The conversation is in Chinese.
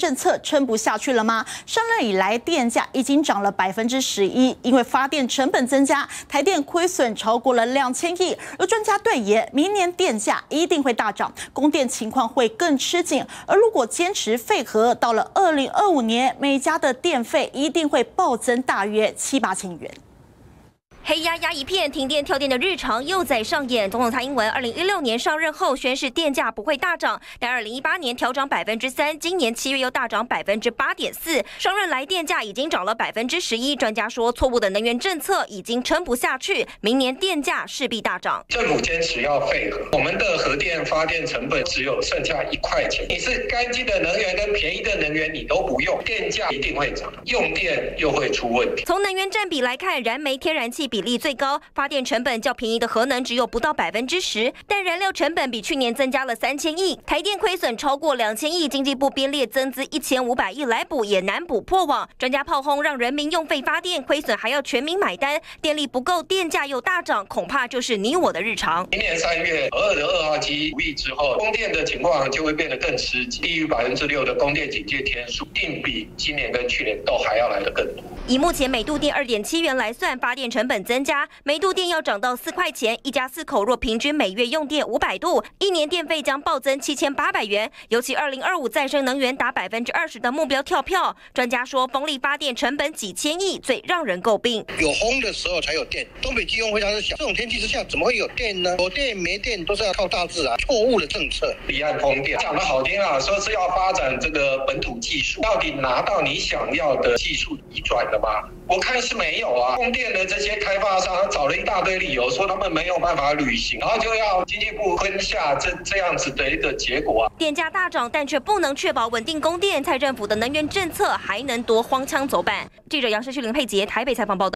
政策撑不下去了吗？上任以来，电价已经涨了百分之十一，因为发电成本增加，台电亏损超过了两千亿。而专家对言，明年电价一定会大涨，供电情况会更吃紧。而如果坚持废核，到了二零二五年，每家的电费一定会暴增大约七八千元。黑压压一片，停电跳电的日常又在上演。总统蔡英文二零一六年上任后宣誓电价不会大涨，但二零一八年调涨百分之三，今年七月又大涨百分之八点四，上任来电价已经涨了百分之十一。专家说，错误的能源政策已经撑不下去，明年电价势必大涨。政府坚持要废核，我们的核电发电成本只有剩下一块钱。你是干净的能源跟便宜的能源你都不用，电价一定会涨，用电又会出问题。从能源占比来看，燃煤、天然气。比例最高，发电成本较便宜的核能只有不到百分之十，但燃料成本比去年增加了三千亿，台电亏损超过两千亿，经济部编列增资一千五百亿来补也难补破网。专家炮轰让人民用费发电亏损还要全民买单，电力不够，电价又大涨，恐怕就是你我的日常。明年三月二的二号机服役之后，供电的情况就会变得更吃紧，低于百分之六的供电警戒天数，定比今年跟去年都还要来得更多。以目前每度电二点七元来算，发电成本增加，每度电要涨到四块钱。一家四口若平均每月用电五百度，一年电费将暴增七千八百元。尤其二零二五再生能源达百分之二十的目标跳票，专家说风力发电成本几千亿，最让人诟病。有风的时候才有电，东北季风非常的小，这种天气之下怎么会有电呢？有电没电都是要靠大自然。错误的政策，离岸风电讲的好听啊，说是要发展这个本土技术，到底拿到你想要的技术移转？吗我看是没有啊，供电的这些开发商找了一大堆理由，说他们没有办法履行，然后就要经济部吞下这这样子的一个结果啊。电价大涨，但却不能确保稳定供电，蔡政府的能源政策还能多荒腔走板？记者杨世旭、林佩杰台北采访报道。